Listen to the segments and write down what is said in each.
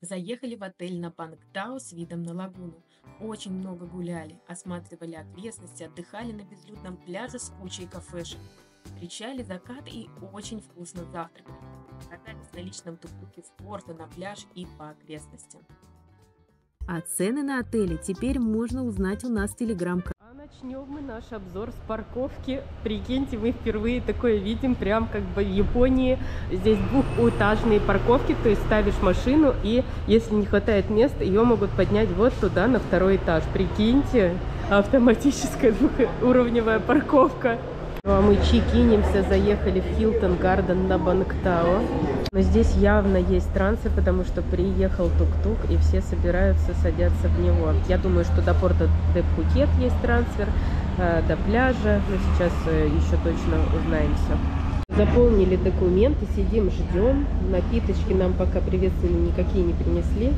Заехали в отель на Пангтау с видом на лагуну. Очень много гуляли, осматривали окрестности, отдыхали на безлюдном пляже с кучей кафешек. Встречали закат и очень вкусно завтракали. Катались на личном тук-туке в порто, на пляж и по окрестностям. А цены на отели теперь можно узнать у нас в телеграм-канале. Начнем мы наш обзор с парковки. Прикиньте, мы впервые такое видим, прям как бы в Японии. Здесь двухэтажные парковки, то есть ставишь машину, и если не хватает места, ее могут поднять вот туда, на второй этаж. Прикиньте, автоматическая двухуровневая парковка. Ну а мы чекинимся, заехали в Хилтон Гарден на Бангтао. Но здесь явно есть трансы, потому что приехал тук-тук, и все собираются садятся в него. Я думаю, что до порта де есть трансфер, э, до пляжа, но сейчас э, еще точно узнаемся. Заполнили документы, сидим, ждем. Напиточки нам пока приветственно никакие не принесли.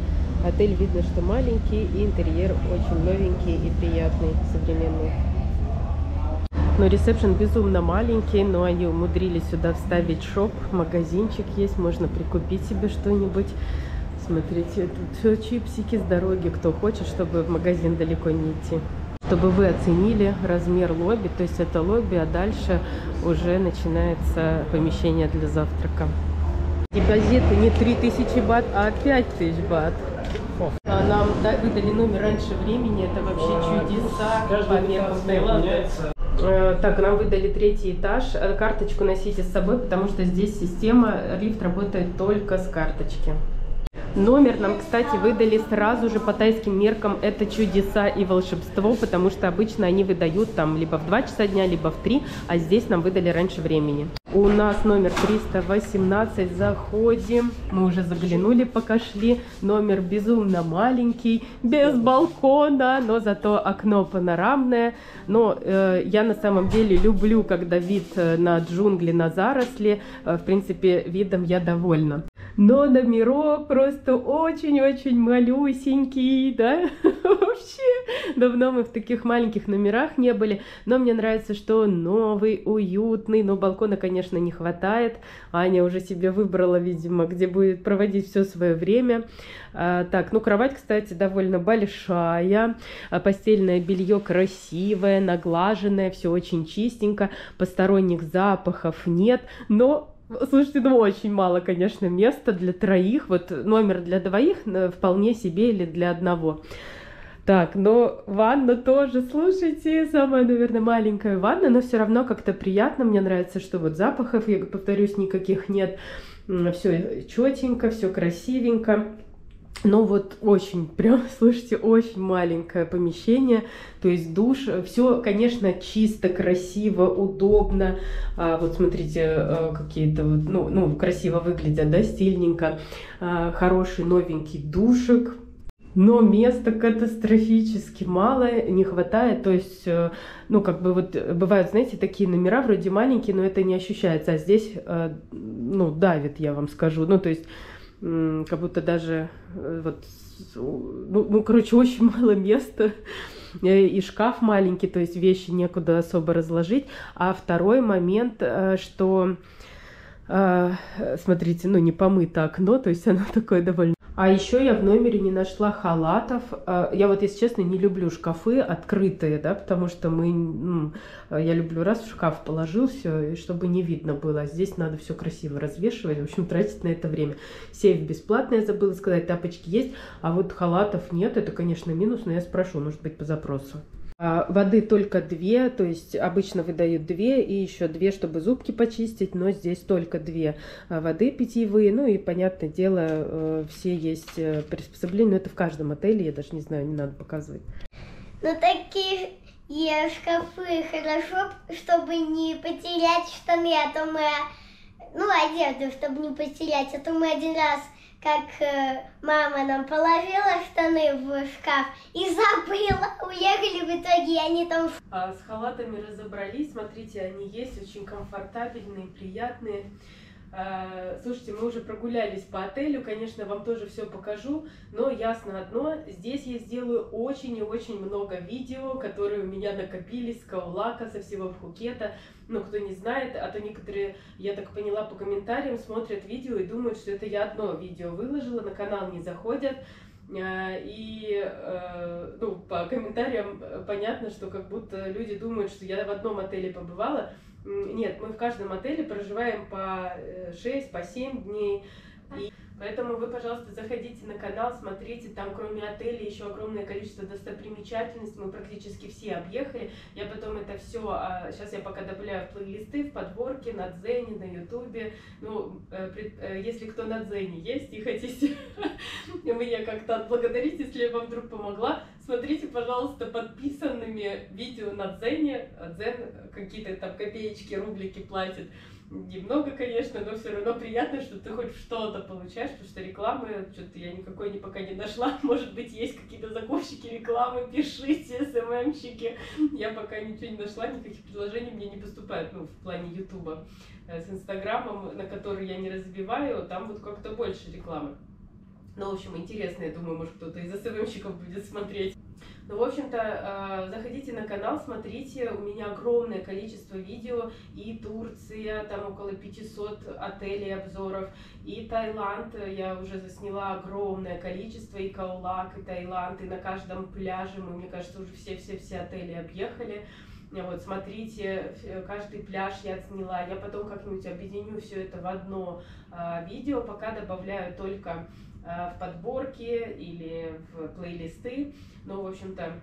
Отель видно, что маленький, и интерьер очень новенький и приятный, современный. Но ресепшн безумно маленький, но они умудрились сюда вставить шоп, магазинчик есть, можно прикупить себе что-нибудь. Смотрите, тут все чипсики с дороги, кто хочет, чтобы в магазин далеко не идти. Чтобы вы оценили размер лобби, то есть это лобби, а дальше уже начинается помещение для завтрака. Депозиты не 3000 бат, а 5000 бат. А нам да, выдали номер раньше времени, это вообще чудеса по меркам Таиланда. Э, так, нам выдали третий этаж. Э, карточку носите с собой, потому что здесь система, лифт работает только с карточки. Номер нам, кстати, выдали сразу же по тайским меркам. Это чудеса и волшебство, потому что обычно они выдают там либо в 2 часа дня, либо в 3, а здесь нам выдали раньше времени. У нас номер 318, заходим. Мы уже заглянули, пока шли. Номер безумно маленький, без балкона, но зато окно панорамное. Но э, я на самом деле люблю, когда вид э, на джунгли, на заросли. Э, в принципе, видом я довольна но номерок просто очень-очень малюсенький, да, вообще. Давно мы в таких маленьких номерах не были, но мне нравится, что он новый, уютный, но балкона, конечно, не хватает. Аня уже себе выбрала, видимо, где будет проводить все свое время. А, так, ну кровать, кстати, довольно большая, а постельное белье красивое, наглаженное, все очень чистенько, посторонних запахов нет, но Слушайте, ну очень мало, конечно, места для троих. Вот номер для двоих э, вполне себе или для одного. Так, но ванна тоже, слушайте, самая, наверное, маленькая ванна, но все равно как-то приятно. Мне нравится, что вот запахов, я повторюсь, никаких нет. Все четенько, все красивенько. Но вот очень, прям, слушайте, очень маленькое помещение, то есть душ, все, конечно, чисто, красиво, удобно. А, вот смотрите, а, какие-то вот, ну, ну, красиво выглядят, да, стильненько. А, хороший новенький душек, но места катастрофически мало, не хватает, то есть, э, ну, как бы вот бывают, знаете, такие номера вроде маленькие, но это не ощущается, а здесь, э, ну, давит, я вам скажу, ну, то есть как будто даже э, вот, ну, ну, короче, очень мало места, э, и шкаф маленький, то есть вещи некуда особо разложить. А второй момент, э, что, смотрите, ну, не помыто окно, то есть оно такое довольно а еще я в номере не нашла халатов. А, я вот, если честно, не люблю шкафы открытые, да, потому что мы, ну, я люблю раз в шкаф положил все, чтобы не видно было. Здесь надо все красиво развешивать, в общем, тратить на это время. Сейф бесплатный, я забыла сказать, тапочки есть, а вот халатов нет, это, конечно, минус, но я спрошу, может быть, по запросу. А, воды только две, то есть обычно выдают две и еще две, чтобы зубки почистить, но здесь только две а, воды питьевые. Ну и, понятное дело, э, все есть э, приспособления, но это в каждом отеле, я даже не знаю, не надо показывать. Ну такие шкафы хорошо, чтобы не потерять штаны, а то мы, ну одежду, чтобы не потерять, а то мы один раз как э, мама нам положила штаны в шкаф и забыла. Уехали в итоге, они там... А с халатами разобрались. Смотрите, они есть очень комфортабельные, приятные. Э, Слушайте, мы уже прогулялись по отелю, конечно, вам тоже все покажу, но ясно одно, здесь я сделаю очень и очень много видео, которые у меня накопились с Каулака, со всего Пхукета. Ну, кто не знает, а то некоторые, я так поняла по комментариям, смотрят видео и думают, что это я одно видео выложила, на канал не заходят. Э, И, э, ну, по комментариям понятно, что как будто люди думают, что я в одном отеле побывала. Нет, мы в каждом отеле проживаем по 6, по 7 дней. И поэтому вы, пожалуйста, заходите на канал, смотрите, там кроме отелей еще огромное количество достопримечательностей, мы практически все объехали. Я потом это все, сейчас я пока добавляю в плейлисты, в подборке, на Дзене, на Ютубе. Ну, э, э, если кто на Дзене есть и хотите меня как-то отблагодарить, если я вам вдруг помогла, смотрите, пожалуйста, подписанными видео на Дзене. Дзен какие-то там копеечки, рублики платит. Немного, конечно, но все равно приятно, что ты хоть что-то получаешь, потому что рекламы что-то я никакой не пока не нашла. Может быть, есть какие-то закупщики рекламы, пишите, СММщики. Я пока ничего не нашла, никаких предложений мне не поступает, ну, в плане Ютуба. Э, С Инстаграмом, на который я не развиваю, там вот как-то больше рекламы. Ну, в общем, интересно, я думаю, может, кто-то из СММщиков будет смотреть. Ну, в общем-то, э, заходите на канал, смотрите, у меня огромное количество видео, и Турция, там около 500 отелей, обзоров, и Таиланд, э, я уже засняла огромное количество, и Каулак, и Таиланд, и на каждом пляже мы, мне кажется, уже все-все-все отели объехали. Вот, смотрите, каждый пляж я отсняла. Я потом как-нибудь объединю все это в одно а, видео, пока добавляю только в подборки или в плейлисты. Ну, в общем-то,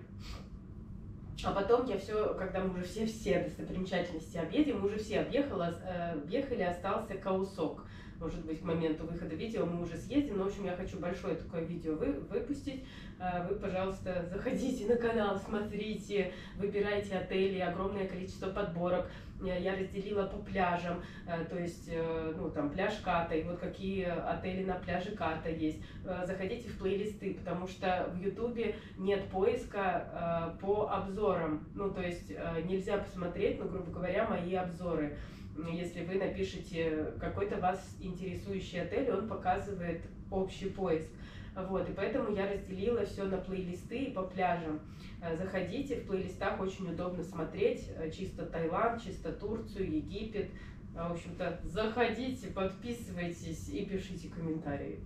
а потом я все, когда мы уже все-все достопримечательности объедем, мы уже все объехала, э, объехали, остался Каусок. Может быть, к моменту выхода видео мы уже съездим. Но, в общем, я хочу большое такое видео вы, выпустить. Э, Вы, пожалуйста, заходите на канал, смотрите, выбирайте отели, огромное количество подборок. Я разделила по пляжам, э, то есть, э, ну, там, пляж Ката, и вот какие отели на пляже Ката есть. Э, Заходите в плейлисты, потому что в Ютубе нет поиска по обзорам. Ну, то есть, нельзя посмотреть, ну, грубо говоря, мои обзоры. Если вы напишете какой-то вас интересующий отель, он показывает общий поиск. Вот, и поэтому я разделила все на плейлисты и по пляжам. Э, Заходите, в плейлистах очень удобно смотреть. э, Чисто Таиланд, чисто Турцию, Египет. А, В общем-то, заходите, подписывайтесь и пишите комментарии.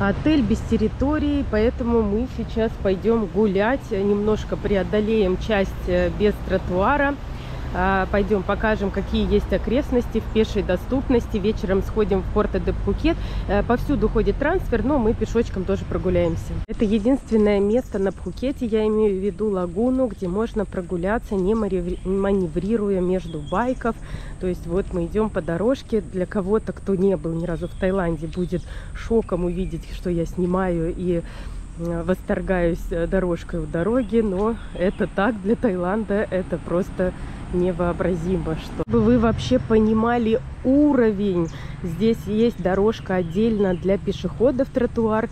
Отель без территории, поэтому мы сейчас пойдем гулять, немножко преодолеем часть э, без тротуара. А, Пойдем покажем, какие есть окрестности в пешей доступности. Вечером сходим в порто де Пхукет. Э, Повсюду ходит трансфер, но мы пешочком тоже прогуляемся. Это единственное место на Пхукете, я имею в виду лагуну, где можно прогуляться, не маневри- маневрируя между байков. То есть вот мы идем по дорожке. Для кого-то, кто не был ни разу в Таиланде, будет шоком увидеть, что я снимаю и э, восторгаюсь э, дорожкой у дороги, но это так для Таиланда, это просто невообразимо, чтобы вы вообще понимали уровень. Здесь есть дорожка отдельно для пешеходов тротуар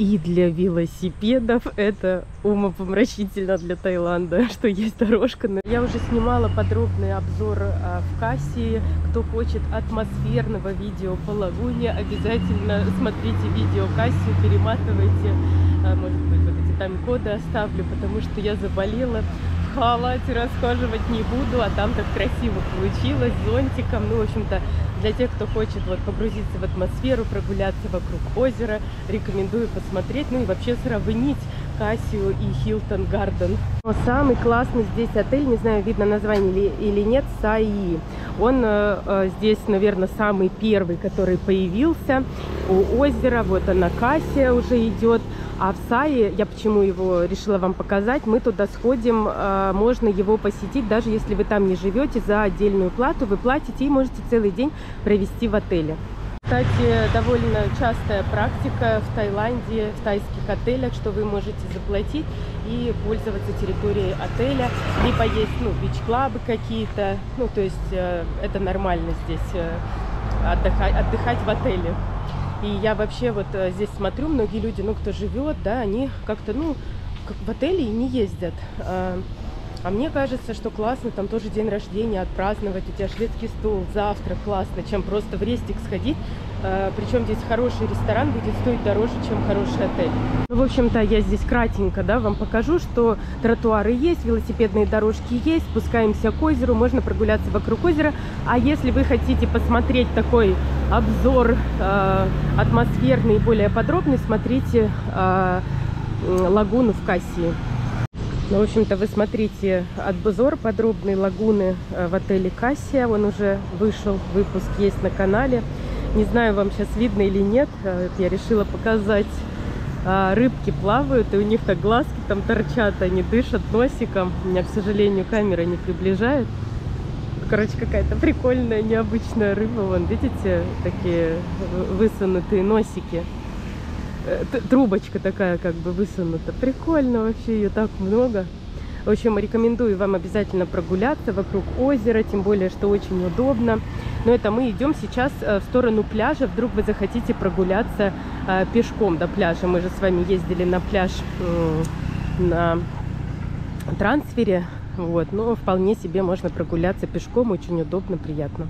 и для велосипедов. Это умопомрачительно для Таиланда, что есть дорожка. Я уже снимала подробный обзор а, в Кассии. Кто хочет атмосферного видео по лагуне, обязательно смотрите видео Кассию, перематывайте. А, Может быть, вот эти тайм-коды оставлю, потому что я заболела. Халате расхаживать не буду, а там так красиво получилось, зонтиком. Ну, в общем-то, для тех, кто хочет вот погрузиться в атмосферу, прогуляться вокруг озера, рекомендую посмотреть, ну и вообще сравнить Кассию и Хилтон Гарден. Но самый классный здесь отель, не знаю, видно название или, или нет, Саи. Он э, э, здесь, наверное, самый первый, который появился у озера. Вот она, Кассия уже идет. А в Сае, я почему его решила вам показать, мы туда сходим, э, можно его посетить, даже если вы там не живете, за отдельную плату вы платите и можете целый день провести в отеле. Кстати, довольно частая практика в Таиланде, в тайских отелях, что вы можете заплатить и пользоваться территорией отеля, либо есть, ну, бич-клабы какие-то, ну, то есть э, это нормально здесь э, отдыхать, отдыхать в отеле. И я вообще вот э, здесь смотрю, многие люди, ну, кто живет, да, они как-то, ну, в отеле и не ездят. А, А мне кажется, что классно там тоже день рождения отпраздновать, у тебя шведский стол, завтрак классно, чем просто в рестик сходить. А, Причем здесь хороший ресторан будет стоить дороже, чем хороший отель. Ну, в общем-то, я здесь кратенько, да, вам покажу, что тротуары есть, велосипедные дорожки есть, спускаемся к озеру, можно прогуляться вокруг озера. А если вы хотите посмотреть такой обзор э, атмосферный и более подробный, смотрите э, лагуну в Кассии. Ну, в общем-то, вы смотрите обзор подробной лагуны э, в отеле Кассия. Он уже вышел, выпуск есть на канале. Не знаю, вам сейчас видно или нет. Э, Я решила показать. А, Рыбки плавают, и у них так глазки там торчат, они дышат носиком. Меня, к сожалению, камера не приближает. Короче, какая-то прикольная, необычная рыба. Вон, видите, такие высунутые носики. Э, трубочка такая как бы высунута. Прикольно вообще, ее так много. В общем, рекомендую вам обязательно прогуляться вокруг озера, тем более, что очень удобно. Но это мы идем сейчас э, в сторону пляжа. Вдруг вы захотите прогуляться э, пешком до пляжа. Мы же с вами ездили на пляж на трансфере. Вот, но вполне себе можно прогуляться пешком, очень удобно, приятно.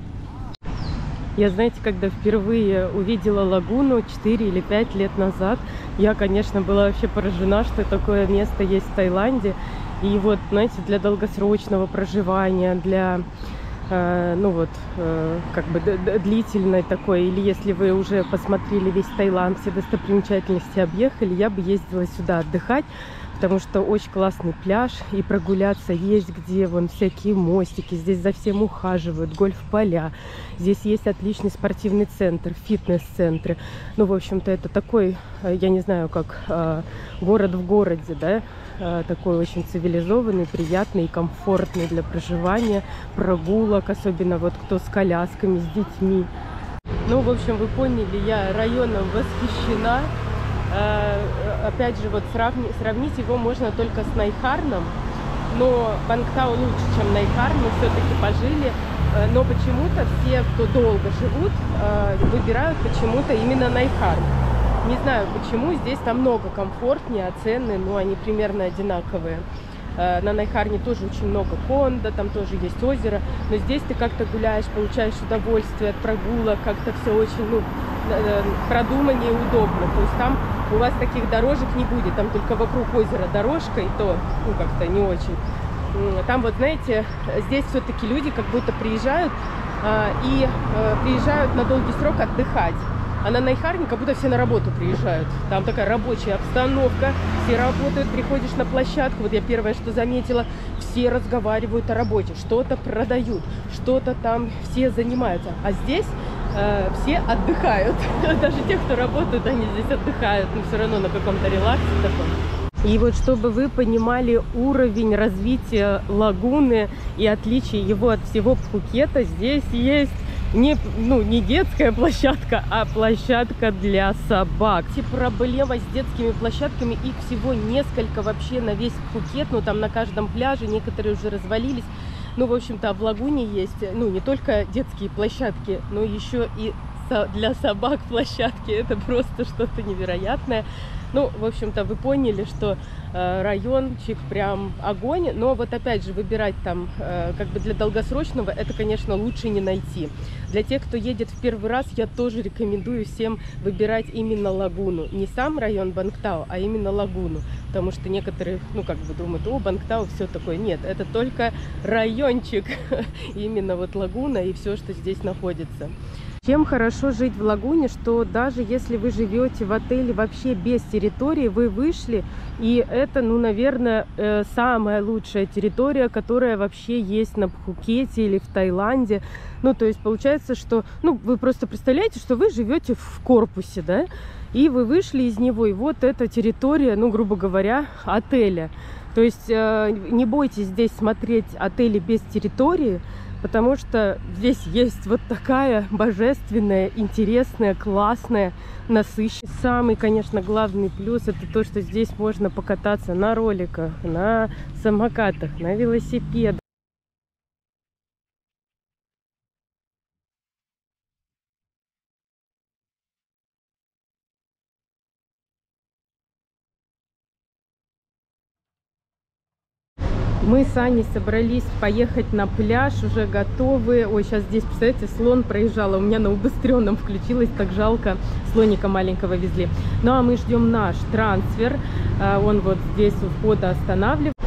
Я, знаете, когда впервые увидела лагуну 4 или 5 лет назад, я, конечно, была вообще поражена, что такое место есть в Таиланде. И вот, знаете, для долгосрочного проживания, для, э, ну вот, э, как бы длительной такой, или если вы уже посмотрели весь Таиланд, все достопримечательности объехали, я бы ездила сюда отдыхать, потому что очень классный пляж, и прогуляться есть где, вон всякие мостики, здесь за всем ухаживают, гольф-поля, здесь есть отличный спортивный центр, фитнес-центры, ну, в общем-то, это такой, я не знаю, как э, город в городе, да, э, такой очень цивилизованный, приятный и комфортный для проживания, прогулок, особенно вот кто с колясками, с детьми. Ну, в общем, вы поняли, я районом восхищена, опять же, вот сравни, сравнить его можно только с Найхарном, но Бангтау лучше, чем Найхарн, мы все-таки пожили, но почему-то все, кто долго живут, выбирают почему-то именно Найхарн. Не знаю почему, здесь намного комфортнее, а цены, ну, они примерно одинаковые. На Найхарне тоже очень много кондо, там тоже есть озеро, но здесь ты как-то гуляешь, получаешь удовольствие от прогулок, как-то все очень, ну, продуманнее и удобно. То есть там у вас таких дорожек не будет, там только вокруг озера дорожка, и то, ну, как-то не очень. Там вот, знаете, здесь все-таки люди как будто приезжают а, и приезжают на долгий срок отдыхать. А на Найхарне как будто все на работу приезжают. Там такая рабочая обстановка, все работают, приходишь на площадку. Вот я первое, что заметила, все разговаривают о работе, что-то продают, что-то там все занимаются. А здесь э, все отдыхают. Даже те, кто работают, они здесь отдыхают. Но все равно на каком-то релаксе таком. И вот чтобы вы понимали уровень развития лагуны и отличие его от всего Пхукета, здесь есть не, ну, не детская площадка, а площадка для собак. Те проблемы с детскими площадками, их всего несколько вообще на весь Пхукет, ну там на каждом пляже, некоторые уже развалились. Ну, в общем-то, в Лагуне есть, ну, не только детские площадки, но еще и для собак площадки. Это просто что-то невероятное. Ну, в общем-то, вы поняли, что э, райончик прям огонь, но вот опять же выбирать там э, как бы для долгосрочного это, конечно, лучше не найти. Для тех, кто едет в первый раз, я тоже рекомендую всем выбирать именно лагуну. Не сам район Бангтау, а именно лагуну. Потому что некоторые, ну, как бы думают, о, Бангтау, все такое. Нет, это только райончик, именно вот лагуна и все, что здесь находится. Чем хорошо жить в лагуне, что даже если вы живете в отеле вообще без территории, вы вышли, и это, ну, наверное, э, самая лучшая территория, которая вообще есть на Пхукете или в Таиланде. Ну, то есть получается, что, ну, вы просто представляете, что вы живете в корпусе, да, и вы вышли из него, и вот эта территория, ну, грубо говоря, отеля. То есть э, не бойтесь здесь смотреть отели без территории, потому что здесь есть вот такая божественная, интересная, классная, насыщенная. Самый, конечно, главный плюс это то, что здесь можно покататься на роликах, на самокатах, на велосипедах. С Аней собрались поехать на пляж, уже готовы. Ой, сейчас здесь, представляете, слон проезжал, у меня на убыстренном включилось, так жалко. Слоника маленького везли. Ну а мы ждем наш трансфер. А, он вот здесь у входа останавливает.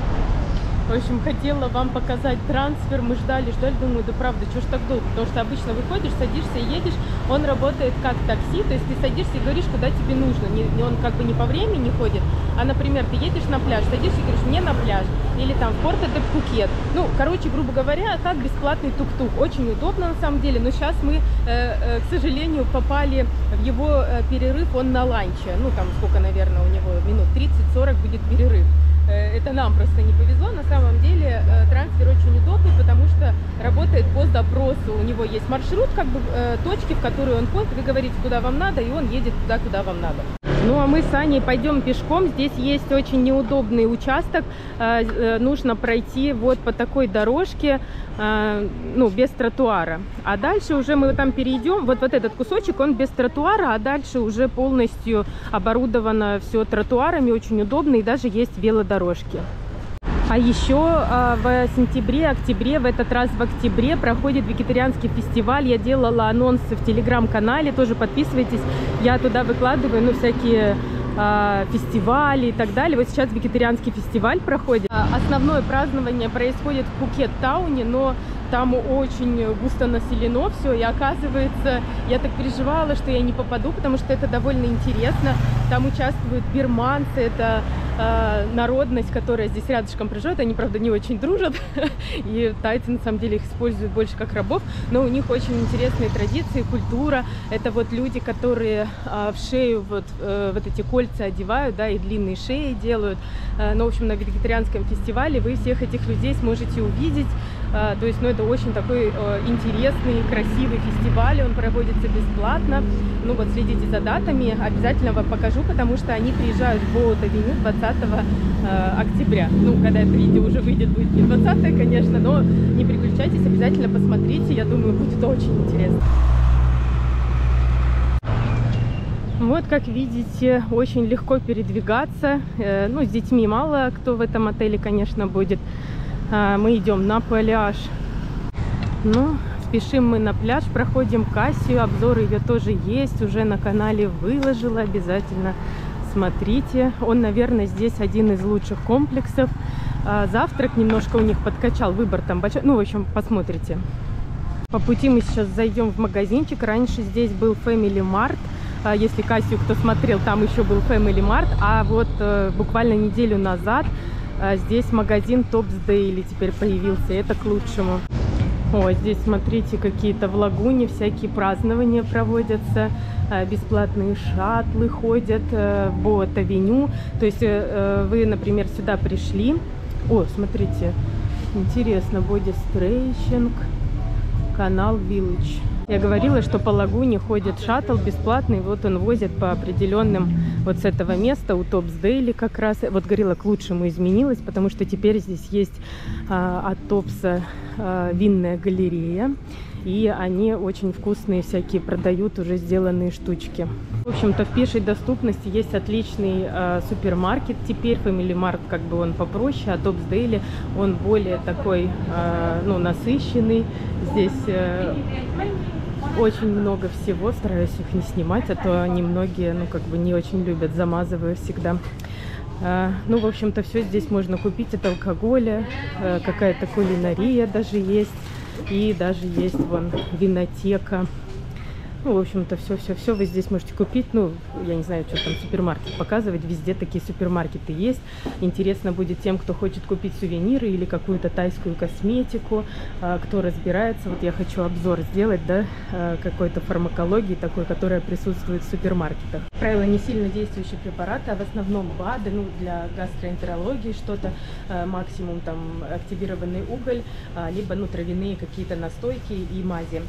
В общем, хотела вам показать трансфер. Мы ждали, ждали, думаю, да правда, что ж так долго? Потому что обычно выходишь, садишься и едешь. Он работает как такси, то есть ты садишься и говоришь, куда тебе нужно. Не, он как бы не по времени ходит, а, например, ты едешь на пляж, садишься и говоришь, мне на пляж. Или там в порто де Пхукет. Ну, короче, грубо говоря, как бесплатный тук-тук. Очень удобно на самом деле, но сейчас мы, э, э, к сожалению, попали в его э, перерыв, он на ланче. Ну, там сколько, наверное, у него минут 30-40 будет перерыв. Э, это нам просто не повезло. На самом деле э, трансфер очень удобный, потому что работает по запросу. У него есть маршрут, как бы э, точки, в которые он ходит. Вы говорите, куда вам надо, и он едет туда, куда вам надо. Ну а мы с Аней пойдем пешком. Здесь есть очень неудобный участок. Нужно пройти вот по такой дорожке, ну, без тротуара. А дальше уже мы там перейдем. Вот, вот этот кусочек, он без тротуара, а дальше уже полностью оборудовано все тротуарами, очень удобно. И даже есть велодорожки. А еще а, в сентябре, октябре, в этот раз в октябре проходит вегетарианский фестиваль. Я делала анонсы в телеграм-канале, тоже подписывайтесь. Я туда выкладываю, ну, всякие а, фестивали и так далее. Вот сейчас вегетарианский фестиваль проходит. А, основное празднование происходит в Пукет-тауне, но там очень густо населено все, и оказывается, я так переживала, что я не попаду, потому что это довольно интересно. Там участвуют бирманцы, это э, народность, которая здесь рядышком проживает. Они, правда, не очень дружат, и тайцы, на самом деле, их используют больше как рабов, но у них очень интересные традиции, культура. Это вот люди, которые э, в шею вот, э, вот эти кольца одевают, да, и длинные шеи делают. Э, ну, в общем, на вегетарианском фестивале вы всех этих людей сможете увидеть. А, то есть, ну, это очень такой э, интересный, красивый фестиваль, он проводится бесплатно. Ну, вот следите за датами, обязательно вам покажу, потому что они приезжают в Боут-авеню 20 э, октября. Ну, когда это видео уже выйдет, будет не 20 конечно, но не переключайтесь, обязательно посмотрите, я думаю, будет очень интересно. Вот, как видите, очень легко передвигаться. Э, ну, с детьми мало кто в этом отеле, конечно, будет. А, мы идем на пляж. Ну, спешим мы на пляж, проходим Кассию, обзор ее тоже есть, уже на канале выложила, обязательно смотрите. Он, наверное, здесь один из лучших комплексов. А, завтрак немножко у них подкачал, выбор там большой, ну, в общем, посмотрите. По пути мы сейчас зайдем в магазинчик, раньше здесь был Family Mart, а, если Кассию кто смотрел, там еще был Family Mart, а вот э, буквально неделю назад а здесь магазин Tops Daily теперь появился, это к лучшему. О, здесь, смотрите, какие-то в лагуне всякие празднования проводятся, а, бесплатные шатлы ходят э, в Боат-авеню. То есть э, э, вы, например, сюда пришли. О, смотрите, интересно, Stretching, канал Village. Я говорила, что по лагуне ходит шаттл бесплатный, вот он возит по определенным вот с этого места, у Топс Дейли как раз. Вот говорила, к лучшему изменилось, потому что теперь здесь есть а, от Топса а, винная галерея, и они очень вкусные всякие продают уже сделанные штучки. В общем-то, в пешей доступности есть отличный э, супермаркет. Теперь Family Mart как бы он попроще, а Tops Daily он более такой, э, ну, насыщенный. Здесь э, очень много всего, стараюсь их не снимать, а то они многие, ну, как бы не очень любят, замазываю всегда. А, ну, в общем-то, все здесь можно купить от алкоголя, а, какая-то кулинария даже есть, и даже есть вон винотека. Ну, в общем-то, все-все-все вы здесь можете купить. Ну, я не знаю, что там супермаркет показывать. Везде такие супермаркеты есть. Интересно будет тем, кто хочет купить сувениры или какую-то тайскую косметику, а, кто разбирается. Вот я хочу обзор сделать, да, а, какой-то фармакологии такой, которая присутствует в супермаркетах. Правило, не сильно действующие препараты, а в основном БАДы, ну, для гастроэнтерологии что-то, а, максимум там активированный уголь, либо, ну, травяные какие-то настойки и мази.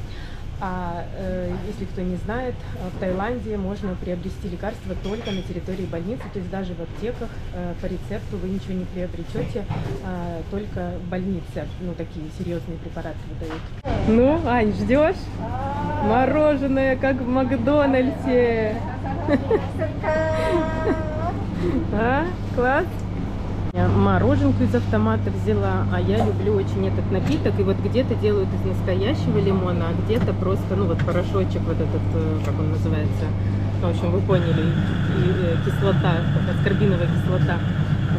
А э, если кто не знает, э, в Таиланде можно приобрести лекарства только на территории больницы, то есть даже в аптеках э, по рецепту вы ничего не приобретете, э, только в больнице, ну такие серьезные препараты выдают. Ну, Ань, ждешь? Мороженое, как в Макдональдсе. А, класс? Я мороженку из автомата взяла, а я люблю очень этот напиток. И вот где-то делают из настоящего лимона, а где-то просто, ну вот порошочек вот этот, э, как он называется, в общем, вы поняли, и, и, кислота, аскорбиновая кислота.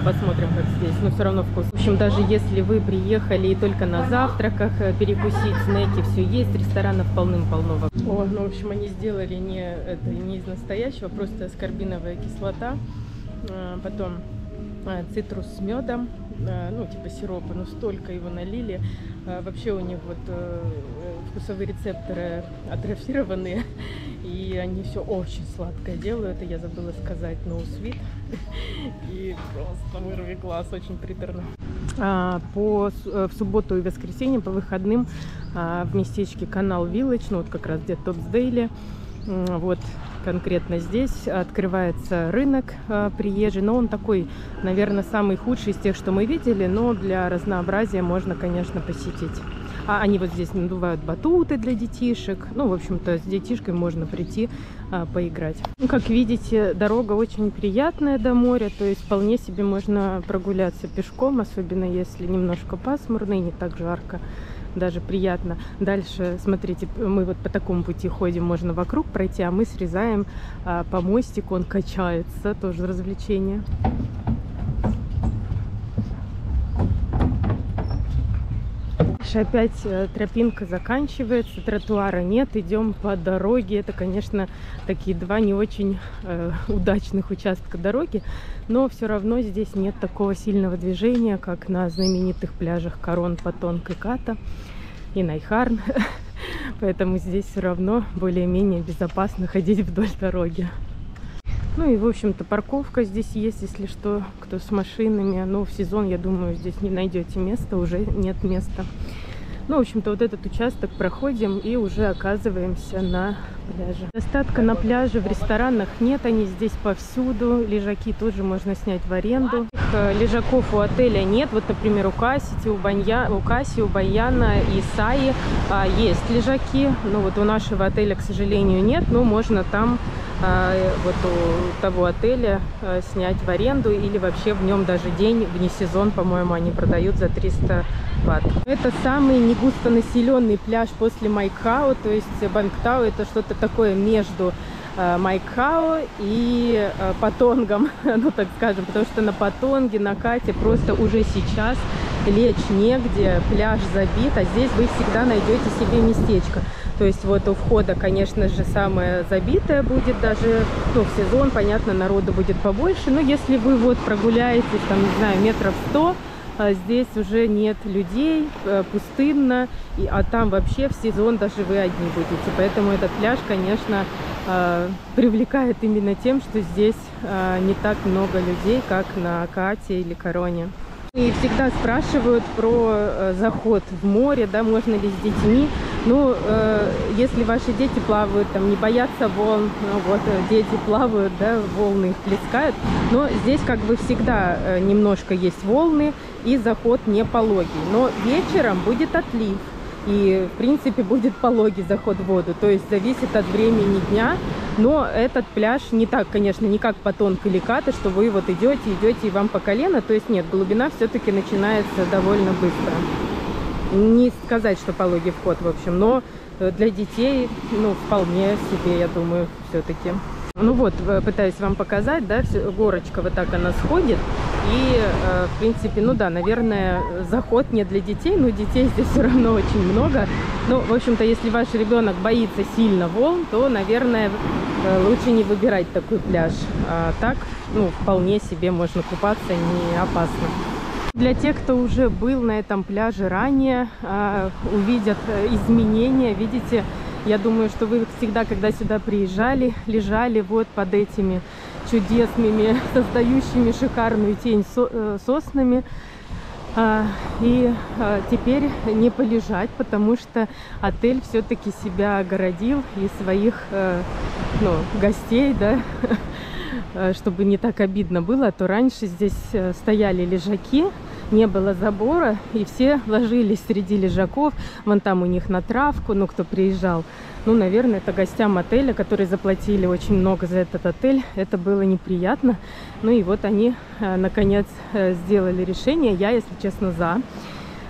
Посмотрим, как здесь, но все равно вкус. В общем, даже если вы приехали и только на завтраках, э, перекусить, снеки, все есть, ресторанов полным-полно. О, ну, в общем, они сделали не, это, не из настоящего, просто аскорбиновая кислота, потом цитрус с медом, а, ну, типа сиропа, но столько его налили. Вообще у них вот э, вкусовые рецепторы атрофированные, и они все очень сладкое делают, и я забыла сказать no sweet, и просто вырви глаз, очень приторно. А, по, э, в субботу и воскресенье, по выходным а, в местечке Канал Village, ну вот как раз где Топсдейли, вот конкретно здесь открывается рынок э, приезжий, но он такой, наверное, самый худший из тех, что мы видели, но для разнообразия можно, конечно, посетить. А они вот здесь надувают батуты для детишек. Ну, в общем-то, с детишкой можно прийти а, поиграть. Ну, как видите, дорога очень приятная до моря, то есть вполне себе можно прогуляться пешком, особенно если немножко пасмурно и не так жарко даже приятно. Дальше, смотрите, мы вот по такому пути ходим, можно вокруг пройти, а мы срезаем а, по мостику, он качается, тоже развлечение. Дальше опять э, тропинка заканчивается, тротуара нет, идем по дороге. Это, конечно, такие два не очень э, удачных участка дороги, но все равно здесь нет такого сильного движения, как на знаменитых пляжах Корон, Патонг и Ката и Найхарн. Поэтому здесь все равно более-менее безопасно ходить вдоль дороги. Ну и, в общем-то, парковка здесь есть, если что, кто с машинами. Но в сезон, я думаю, здесь не найдете места, уже нет места. Ну, в общем-то, вот этот участок проходим и уже оказываемся на пляже. Достатка на пляже в ресторанах нет, они здесь повсюду. Лежаки тоже можно снять в аренду. Э, лежаков у отеля нет. Вот, например, у Касити, у, Банья... у Касси, у Баяна и Саи а, есть лежаки. Ну, вот у нашего отеля, к сожалению, нет, но можно там вот у того отеля а, снять в аренду или вообще в нем даже день вне сезон, по-моему, они продают за 300 бат. Это самый негустонаселенный пляж после Майкхао, то есть Бангтау это что-то такое между а, Майкхао и Патонгом, ну так скажем, потому что на Патонге, на Кате просто уже сейчас лечь негде, пляж забит, а здесь вы всегда найдете себе местечко. То есть вот у входа, конечно же, самое забитое будет даже, ну, в сезон, понятно, народу будет побольше. Но если вы вот прогуляетесь, там, не знаю, метров сто, а здесь уже нет людей, э, пустынно, и, а там вообще в сезон даже вы одни будете. Поэтому этот пляж, конечно, э, привлекает именно тем, что здесь э, не так много людей, как на Кате или Короне. И всегда спрашивают про э, заход в море, да, можно ли с детьми. Ну, э, если ваши дети плавают, там, не боятся волн, ну, вот, э, дети плавают, да, волны их плескают. Но здесь, как бы, всегда э, немножко есть волны, и заход не пологий. Но вечером будет отлив и, в принципе, будет пологий заход в воду. То есть зависит от времени дня. Но этот пляж не так, конечно, не как потонк или ката, что вы вот идете, идете и вам по колено. То есть нет, глубина все-таки начинается довольно быстро. Не сказать, что пологий вход, в общем, но для детей, ну, вполне себе, я думаю, все-таки. Ну вот, э, пытаюсь вам показать, да, горочка вот так она сходит. И, э, в принципе, ну да, наверное, заход не для детей, но детей здесь все равно очень много. Ну, в общем-то, если ваш ребенок боится сильно волн, то, наверное, э, лучше не выбирать такой пляж. А так, ну, вполне себе можно купаться, не опасно. Для тех, кто уже был на этом пляже ранее, увидят изменения. Видите, я думаю, что вы всегда, когда сюда приезжали, лежали вот под этими чудесными, создающими шикарную тень э, соснами. А, и а, теперь не полежать, потому что отель все-таки себя огородил и своих э, ну, гостей, да, чтобы не так обидно было, а то раньше здесь э, стояли лежаки, не было забора, и все ложились среди лежаков, вон там у них на травку, ну, кто приезжал. Ну, наверное, это гостям отеля, которые заплатили очень много за этот отель. Это было неприятно. Ну и вот они, э, наконец, э, сделали решение. Я, если честно, за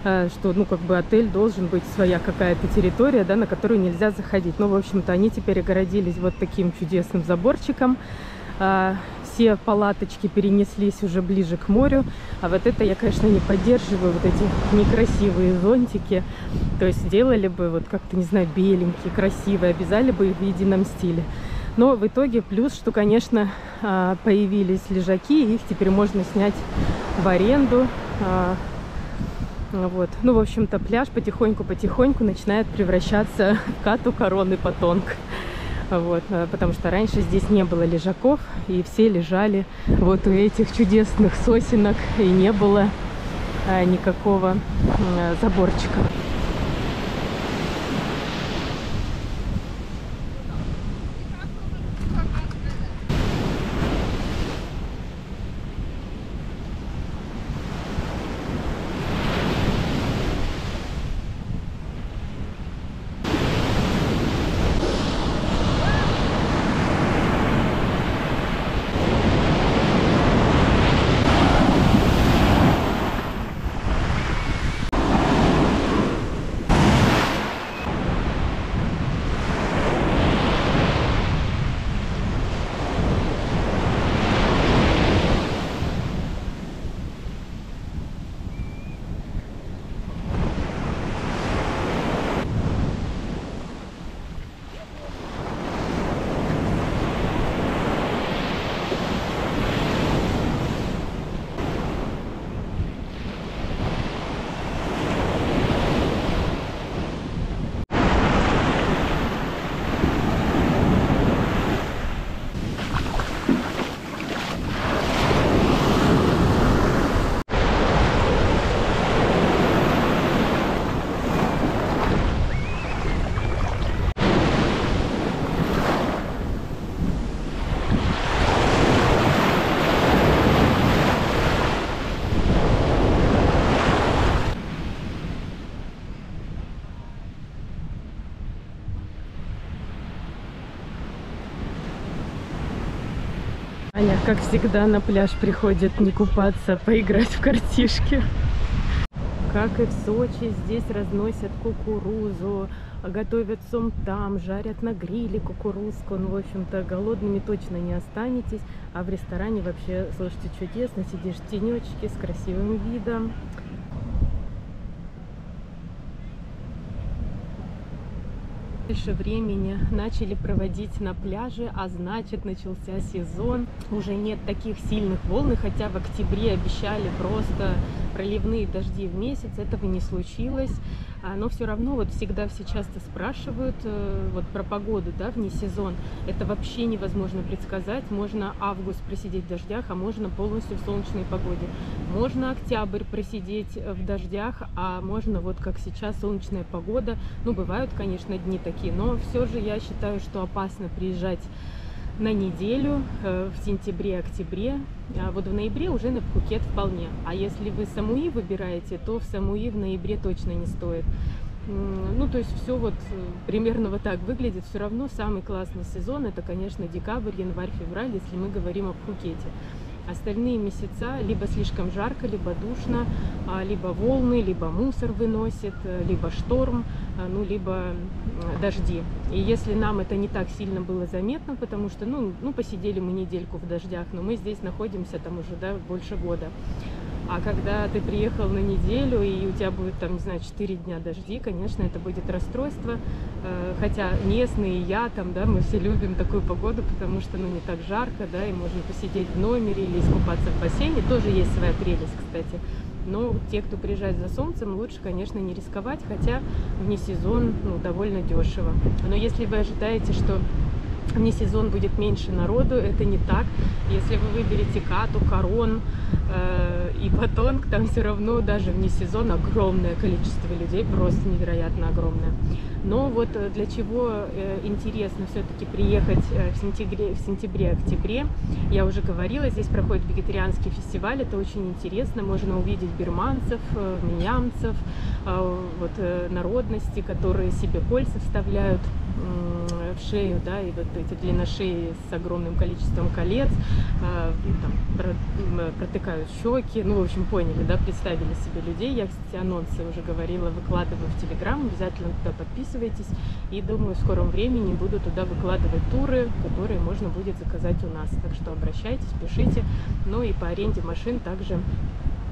э, что, ну, как бы отель должен быть своя какая-то территория, да, на которую нельзя заходить. Ну, в общем-то, они теперь огородились вот таким чудесным заборчиком. Все палаточки перенеслись уже ближе к морю. А вот это я, конечно, не поддерживаю, вот эти некрасивые зонтики. То есть сделали бы вот как-то, не знаю, беленькие, красивые, обязали бы их в едином стиле. Но в итоге плюс, что, конечно, а, появились лежаки, их теперь можно снять в аренду. А, вот. Ну, в общем-то, пляж потихоньку-потихоньку начинает превращаться в кату короны потонг. Вот, э, потому что раньше здесь не было лежаков, и все лежали вот у этих чудесных сосенок, и не было а, никакого а, заборчика. Как всегда, на пляж приходит не купаться, а поиграть в картишки. Как и в Сочи, здесь разносят кукурузу, готовят сом там, жарят на гриле кукурузку. Ну, в общем-то, голодными точно не останетесь. А в ресторане вообще, слушайте, чудесно. Сидишь в тенечке с красивым видом. Больше времени начали проводить на пляже, а значит начался сезон. Уже нет таких сильных волн, хотя в октябре обещали просто проливные дожди в месяц, этого не случилось. А, но все равно вот всегда все часто спрашивают э, вот про погоду, да, вне сезон. Это вообще невозможно предсказать. Можно август просидеть в дождях, а можно полностью в солнечной погоде. Можно октябрь просидеть в дождях, а можно вот как сейчас солнечная погода. Ну, бывают, конечно, дни такие, но все же я считаю, что опасно приезжать на неделю э, в сентябре-октябре. А вот в ноябре уже на Пхукет вполне. А если вы Самуи выбираете, то в Самуи в ноябре точно не стоит. Ну, то есть все вот э, примерно вот так выглядит. Все равно самый классный сезон это, конечно, декабрь, январь, февраль, если мы говорим о Пхукете. Остальные месяца либо слишком жарко, либо душно, а, либо волны, либо мусор выносит, э, либо шторм, ну, либо дожди. И если нам это не так сильно было заметно, потому что, ну, ну посидели мы недельку в дождях, но мы здесь находимся там уже, да, больше года. А когда ты приехал на неделю, и у тебя будет, там, не знаю, 4 дня дожди, конечно, это будет расстройство. Э, хотя местные, я там, да, мы все любим такую погоду, потому что, ну, не так жарко, да, и можно посидеть в номере или искупаться в бассейне. Тоже есть своя прелесть, кстати. Но те, кто приезжает за солнцем, лучше, конечно, не рисковать, хотя вне сезон ну, довольно дешево. Но если вы ожидаете, что вне сезон будет меньше народу, это не так. Если вы выберете Кату, Корон, Э, и Батонг, там все равно даже вне сезон огромное количество людей, просто невероятно огромное. Но вот э, для чего э, интересно все-таки приехать в сентябре, в сентябре-октябре, я уже говорила, здесь проходит вегетарианский фестиваль, это очень интересно, можно увидеть бирманцев, минямцев, вот народности, которые себе кольца вставляют в шею, да, и вот эти длинношеи с огромным количеством колец, э, там, протыкают щеки, ну, в общем, поняли, да, представили себе людей. Я, кстати, анонсы уже говорила, выкладываю в Телеграм, обязательно туда подписывайтесь, и думаю, в скором времени буду туда выкладывать туры, которые можно будет заказать у нас. Так что обращайтесь, пишите. Ну и по аренде машин также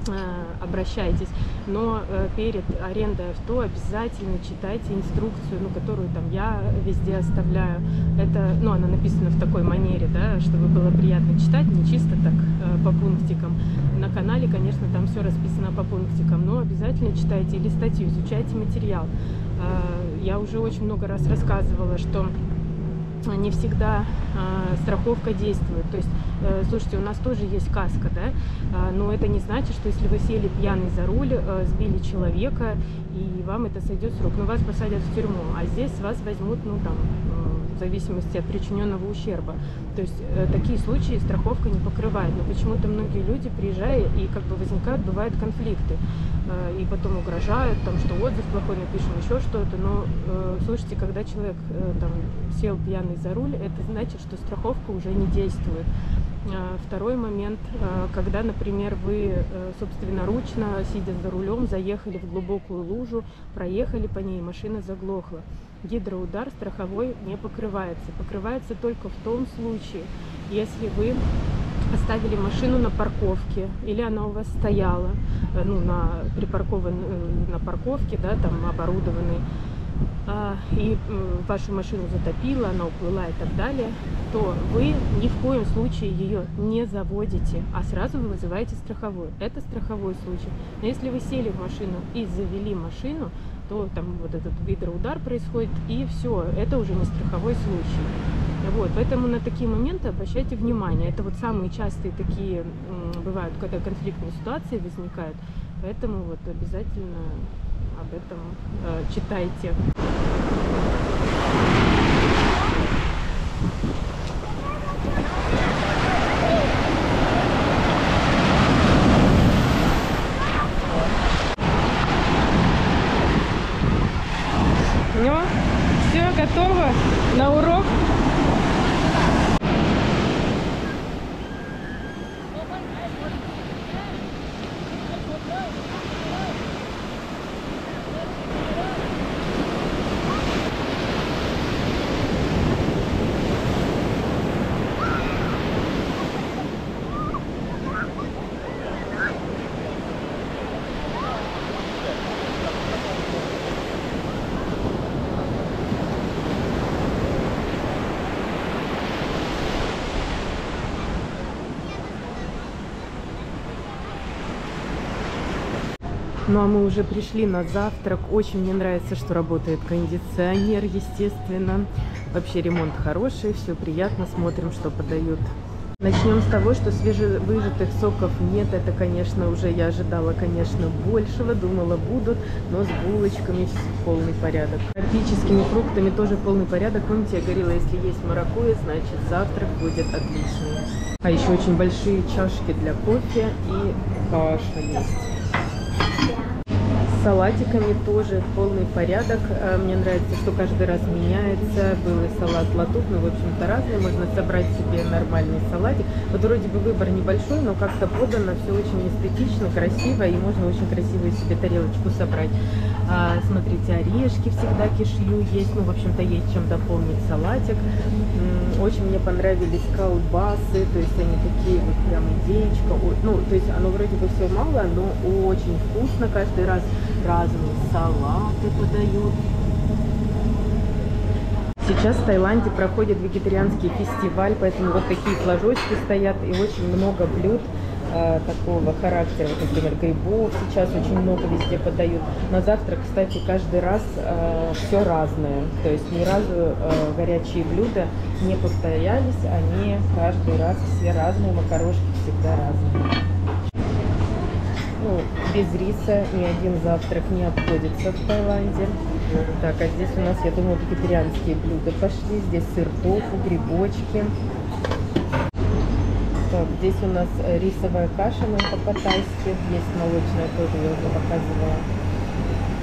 Э, обращайтесь. Но э, перед арендой авто обязательно читайте инструкцию, ну, которую там я везде оставляю. Это, ну, она написана в такой манере, да, чтобы было приятно читать, не чисто так э, по пунктикам. На канале, конечно, там все расписано по пунктикам, но обязательно читайте или статью, изучайте материал. Я уже очень много раз рассказывала, что не всегда э, страховка действует. То есть, э, слушайте, у нас тоже есть каска, да, э, но это не значит, что если вы сели пьяный за руль, э, сбили человека, и вам это сойдет срок, но вас посадят в тюрьму, а здесь вас возьмут, ну там, в зависимости от причиненного ущерба. То есть э, такие случаи страховка не покрывает, но почему-то многие люди, приезжая, и как бы возникают, бывают конфликты. Э, и потом угрожают, там, что отзыв плохой напишем, еще что-то. Но э, слушайте, когда человек там сел пьяный за руль, это значит, что страховка уже не действует. Второй момент, когда, например, вы собственноручно, сидя за рулем, заехали в глубокую лужу, проехали по ней, машина заглохла. Гидроудар страховой не покрывается. Покрывается только в том случае, если вы оставили машину на парковке, или она у вас стояла, э, ну, на, припаркован, э, на парковке, да, там, оборудованной, а, и вашу машину затопило, она уплыла и так далее, то вы ни в коем случае ее не заводите, а сразу вы вызываете страховой. Это страховой случай. Но если вы сели в машину и завели машину, то там вот этот гидроудар происходит, и все, это уже не страховой случай. Вот, поэтому на такие моменты обращайте внимание. Это вот самые частые такие бывают, когда конфликтные ситуации возникают. Поэтому вот обязательно об этом э, читайте. Ну, все готово на урок. Ну а мы уже пришли на завтрак. Очень мне нравится, что работает кондиционер, естественно. Вообще ремонт хороший, все приятно. Смотрим, что подают. Начнем с того, что свежевыжатых соков нет. Это, конечно, уже я ожидала, конечно, большего. Думала, будут, но с булочками полный порядок. Тропическими фруктами тоже полный порядок. Помните, я говорила, если есть маракуйя, значит завтрак будет отличный. А еще очень большие чашки для кофе и каша есть салатиками тоже полный порядок. А, мне нравится, что каждый раз меняется. Был и салат латук, ну, в общем-то, разный. Можно собрать себе нормальный салатик. Вот вроде бы выбор небольшой, но как-то подано все очень эстетично, красиво, и можно очень красивую себе тарелочку собрать. А, смотрите, орешки всегда кишлю есть. Ну, в общем-то, есть чем дополнить салатик. Очень мне понравились колбасы, то есть они такие вот прям идеечка. Ну, то есть оно вроде бы все мало, но очень вкусно каждый раз разные салаты подают. Сейчас в Таиланде проходит вегетарианский фестиваль, поэтому вот такие флажочки стоят и очень много блюд такого характера. Вот, например, грибов сейчас очень много везде подают. На завтрак, кстати, каждый раз э, все разное. То есть ни разу э, горячие блюда не повторялись, они каждый раз все разные, макарошки всегда разные. без риса ни один завтрак не обходится в Таиланде. Так, а здесь у нас, я думаю, вегетарианские блюда пошли. Здесь сыр тофу, грибочки. Так, здесь у нас рисовая каша, но это по-тайски. Есть молочная, тоже я уже показывала.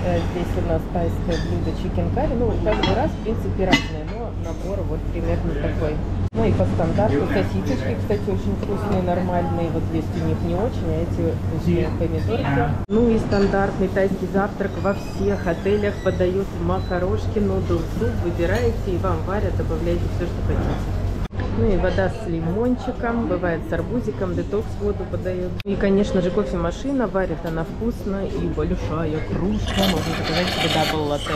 Э, здесь у нас тайское блюдо чикен карри. Ну, каждый раз, в принципе, разное, но набор вот примерно такой. Ну и по стандарту сосисочки, кстати, очень вкусные, нормальные. Вот есть у них не очень, а эти вкусные помидорки. Ну и стандартный тайский завтрак во всех отелях подают макарошки, noodle суп. Выбираете и вам варят, добавляете все, что хотите. Ну и вода с лимончиком, бывает с арбузиком, детокс воду подает. И, конечно же, кофемашина, варит она вкусно и большая кружка. Можно заказать себе double латте.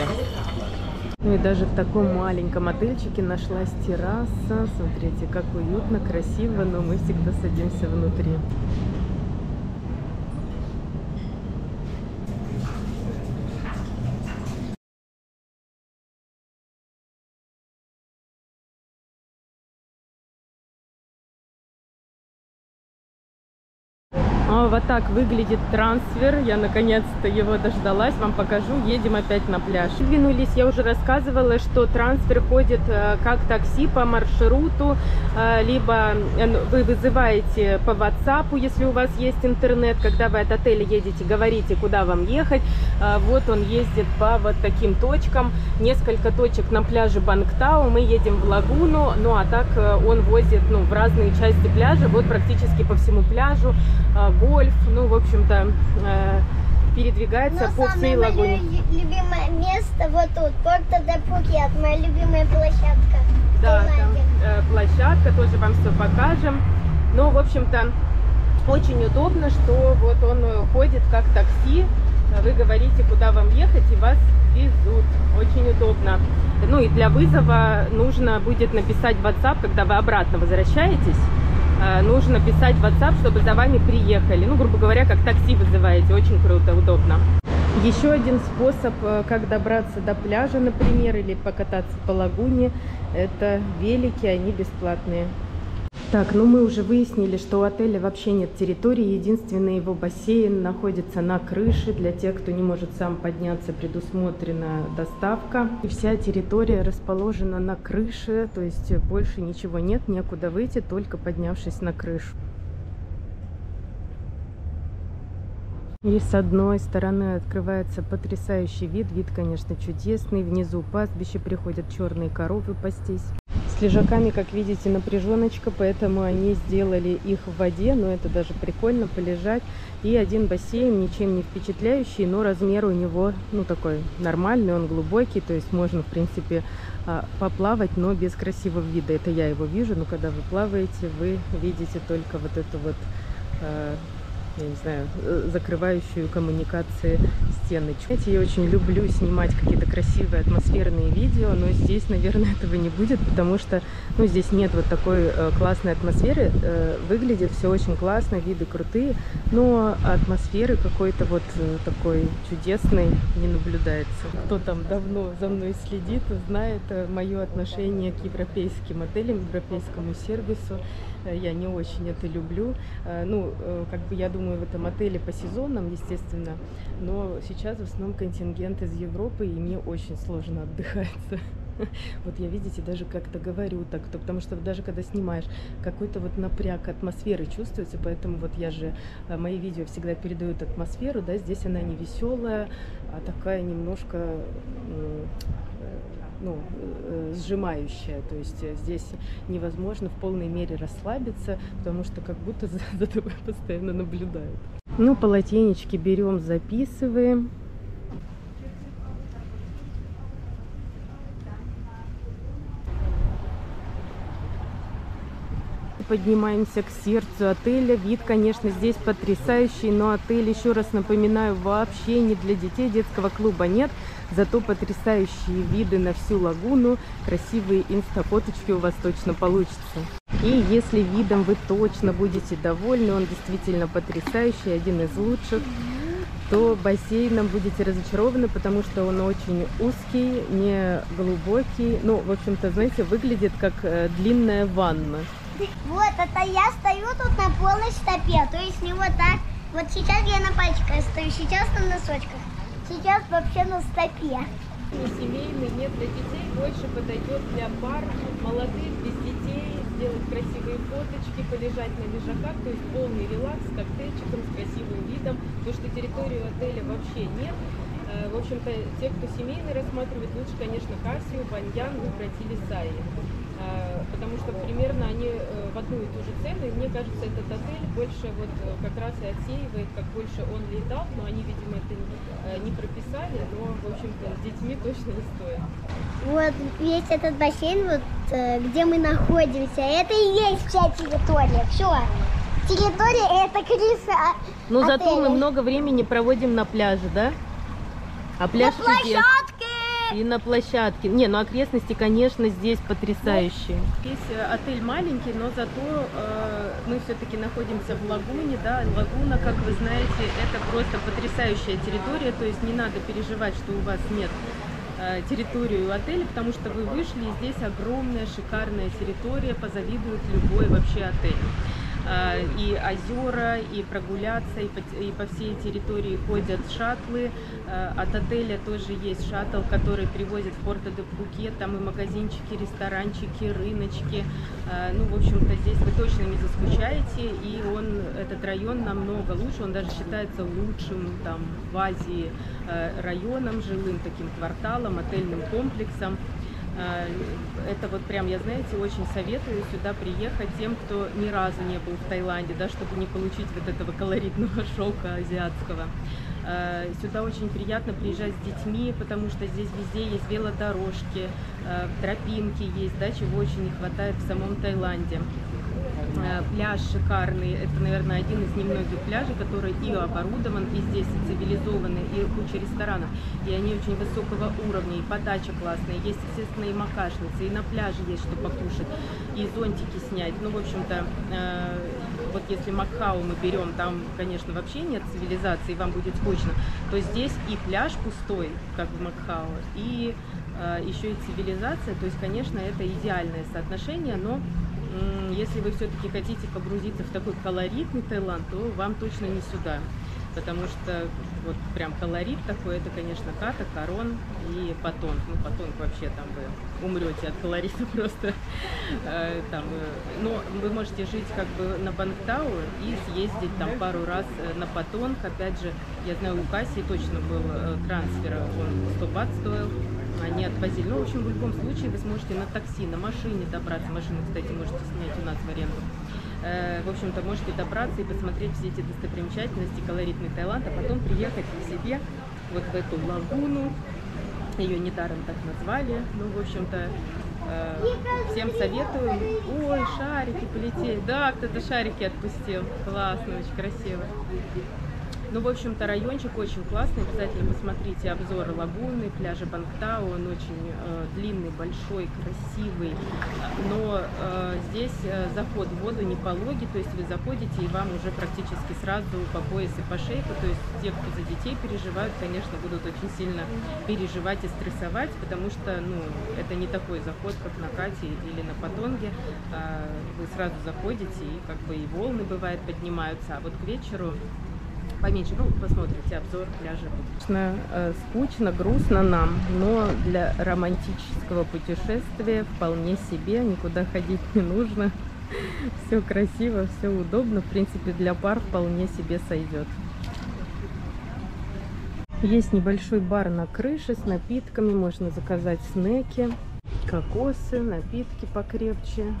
Ну и даже в таком маленьком отельчике нашлась терраса. Смотрите, как уютно, красиво, но мы всегда садимся внутри. Вот так выглядит трансфер. Я наконец-то его дождалась. Вам покажу. Едем опять на пляж. Двинулись, я уже рассказывала, что трансфер ходит э, как такси по маршруту, э, либо э, вы вызываете по WhatsApp, если у вас есть интернет, когда вы от отеля едете, говорите, куда вам ехать. Вот он ездит по вот таким точкам. Несколько точек на пляже Бангтау. Мы едем в лагуну, ну а так он возит ну, в разные части пляжа, вот практически по всему пляжу гольф, ну, в общем-то, э, передвигается Но по всей лагуне. мое любимое место вот тут, Порто де Пукет, моя любимая площадка. Да, там э, площадка, тоже вам все покажем. Но, в общем-то, очень удобно, что вот он ходит как такси. Вы говорите, куда вам ехать, и вас везут. Очень удобно. Ну и для вызова нужно будет написать в WhatsApp, когда вы обратно возвращаетесь. Э, нужно писать в WhatsApp, чтобы за вами приехали. Ну, грубо говоря, как такси вызываете. Очень круто, удобно. Еще один способ, э, как добраться до пляжа, например, или покататься по лагуне, это велики, они бесплатные. Так, ну мы уже выяснили, что у отеля вообще нет территории. Единственный его бассейн находится на крыше. Для тех, кто не может сам подняться, предусмотрена доставка. И вся территория расположена на крыше, то есть больше ничего нет, некуда выйти, только поднявшись на крышу. И с одной стороны открывается потрясающий вид. Вид, конечно, чудесный. Внизу пастбище, приходят черные коровы пастись. С лежаками, как видите, напряженочка, поэтому они сделали их в воде, но это даже прикольно полежать. И один бассейн, ничем не впечатляющий, но размер у него, ну, такой нормальный, он глубокий, то есть можно, в принципе, а, поплавать, но без красивого вида. Это я его вижу, но когда вы плаваете, вы видите только вот эту вот а, я не знаю, э, закрывающую коммуникации стеночку. Знаете, я очень люблю снимать какие-то красивые атмосферные видео, но здесь, наверное, этого не будет, потому что, ну, здесь нет вот такой э, классной атмосферы. Э, выглядит все очень классно, виды крутые, но атмосферы какой-то вот такой чудесной не наблюдается. Кто там давно за мной следит, знает мое отношение к европейским отелям, европейскому сервису. Э, я не очень это люблю. Э, ну, э, как бы я думаю, в этом отеле по сезонам, естественно, но сейчас в основном контингент из Европы, и мне очень сложно отдыхаться. Вот я, видите, даже как-то говорю так, потому что даже когда снимаешь, какой-то вот напряг атмосферы чувствуется, поэтому вот я же, мои видео всегда передают атмосферу, да, здесь она не веселая, а такая немножко ну, э, сжимающая. То есть э, здесь невозможно в полной мере расслабиться, потому что как будто за, за тобой постоянно наблюдают. Ну, полотенечки берем, записываем. Поднимаемся к сердцу отеля. Вид, конечно, здесь потрясающий, но отель, еще раз напоминаю, вообще не для детей, детского клуба нет. Зато потрясающие виды на всю лагуну, красивые инстафоточки у вас точно получится. И если видом вы точно будете довольны, он действительно потрясающий, один из лучших, то бассейном будете разочарованы, потому что он очень узкий, не глубокий. Ну, в общем-то, знаете, выглядит как э, длинная ванна. Вот, это я стою тут на полной стопе, то есть не вот так Вот сейчас я на пальчиках стою, сейчас на носочках. Сейчас вообще на стопе. Семейный нет для детей, больше подойдет для пар молодых, без детей, сделать красивые фоточки, полежать на лежаках, то есть полный релакс с коктейльчиком, с красивым видом, потому что территорию отеля вообще нет. В общем-то, те, кто семейный рассматривает, лучше, конечно, Кассию, Баньян выбрать или Саи. Э, Потому что примерно они э, в одну и ту же цену, и мне кажется, этот отель больше вот э, как раз и отсеивает, как больше он летал, но они, видимо, это не- э, не прописали, но, в общем-то, с детьми точно не стоит. Вот весь этот бассейн, вот где мы находимся, это и есть вся территория. Все. Территория это крыса. Ну, зато мы много времени проводим на пляже, да? А пляж На чудес. площадке. И на площадке. Не, ну окрестности, конечно, здесь потрясающие. Здесь э, отель маленький, но зато э, мы все-таки находимся в лагуне, да. Лагуна, как вы знаете, это просто потрясающая территория, то есть не надо переживать, что у вас нет э, территорию отеля, потому что вы вышли, и здесь огромная, шикарная территория, позавидует любой вообще отель. А, И озера, и прогуляться, и по, и по всей территории ходят шаттлы. А, От отеля тоже есть шаттл, который привозит в порто де Пхукет. Там и магазинчики, ресторанчики, рыночки. А, Ну, в общем-то, здесь вы точно не заскучаете. И он, этот район намного лучше. Он даже считается лучшим там в Азии э, районом, жилым таким кварталом, отельным комплексом. А, Это вот прям, я знаете, очень советую сюда приехать тем, кто ни разу не был в Таиланде, да, чтобы не получить вот этого колоритного шока азиатского. А, Сюда очень приятно приезжать с детьми, потому что здесь везде есть велодорожки, а, тропинки есть, да, чего очень не хватает в самом Таиланде. Э, Пляж шикарный. Это, наверное, один из немногих пляжей, который и оборудован, и здесь и цивилизованный, и куча ресторанов. И они очень высокого уровня, и подача классная. Есть, естественно, и макашницы, и на пляже есть что покушать, и зонтики снять. Ну, в общем-то, э, вот если Макхау мы берем, там, конечно, вообще нет цивилизации, вам будет скучно, то здесь и пляж пустой, как в Макхау, и э, еще и цивилизация. То есть, конечно, это идеальное соотношение, но Если вы все-таки хотите погрузиться в такой колоритный Таиланд, то вам точно не сюда. Потому что вот прям колорит такой, это, конечно, Ката, Корон и Патонг. Ну, Патонг вообще там вы умрете от колорита просто. Э, Там, э, но вы можете жить как бы на Бангтау и съездить там пару раз э, на Патонг. Опять же, я знаю, у Кассии точно был трансфер, он 100 бат стоил они отвозили. Ну, в общем, в любом случае вы сможете на такси, на машине добраться. Машину, кстати, можете снять у нас в аренду. Э, В общем-то, можете добраться и посмотреть все эти достопримечательности, колоритный Таиланд, а потом приехать к себе вот в эту лагуну. Ее недаром так назвали. Ну, в общем-то, э, всем советую. Ой, шарики полетели. Да, кто-то шарики отпустил. Классно, очень красиво. Ну, в общем-то, райончик очень классный. Обязательно посмотрите обзор лагуны, пляжа Бангтау. Он очень э, длинный, большой, красивый. Но э, здесь э, заход в воду не пологий. То есть вы заходите, и вам уже практически сразу по пояс и по шейку. То есть те, кто за детей переживают, конечно, будут очень сильно переживать и стрессовать, потому что, ну, это не такой заход, как на Кате или на Патонге. А, Вы сразу заходите, и как бы и волны, бывает, поднимаются. А вот к вечеру поменьше. Ну, посмотрите обзор пляжа. Конечно, э, скучно, грустно нам, но для романтического путешествия вполне себе, никуда ходить не нужно. Все красиво, все удобно. В принципе, для пар вполне себе сойдет. Есть небольшой бар на крыше с напитками, можно заказать снеки, кокосы, напитки покрепче.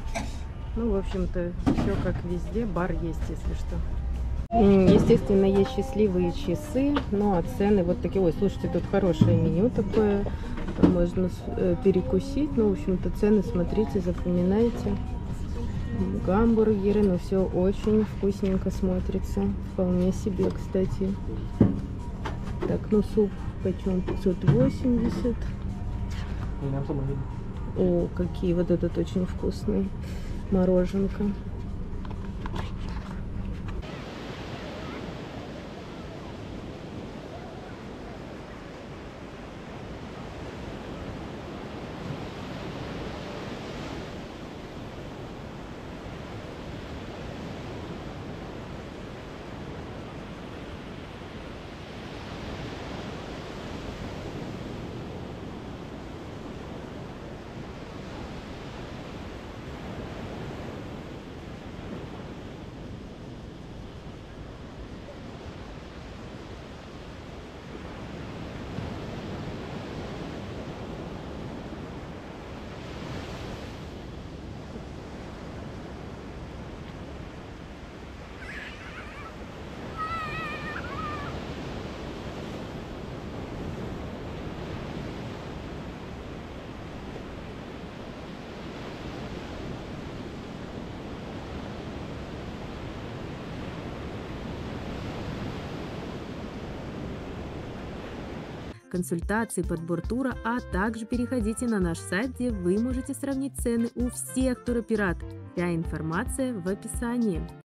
Ну, в общем-то, все как везде, бар есть, если что. Естественно, есть счастливые часы, ну а цены вот такие. Ой, слушайте, тут хорошее меню такое, можно э, перекусить. Ну, в общем-то, цены смотрите, запоминайте. Гамбургеры, но все очень вкусненько смотрится. Вполне себе, кстати. Так, ну суп почем 580. О, какие вот этот очень вкусный. Мороженка. Консультации, подбор тура, а также переходите на наш сайт, где вы можете сравнить цены у всех туроператоров. Вся информация в описании.